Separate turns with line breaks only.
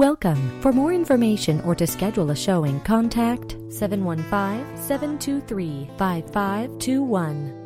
Welcome. For more information or to schedule a showing, contact 715 723 5521.